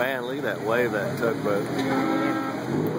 Man, look at that wave that tugboat.